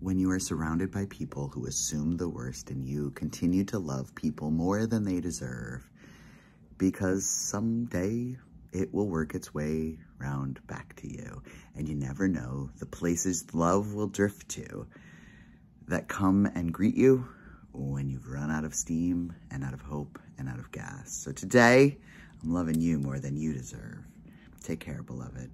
when you are surrounded by people who assume the worst and you continue to love people more than they deserve because someday it will work its way round back to you and you never know the places love will drift to that come and greet you when you've run out of steam and out of hope and out of gas. So today, I'm loving you more than you deserve. Take care, beloved.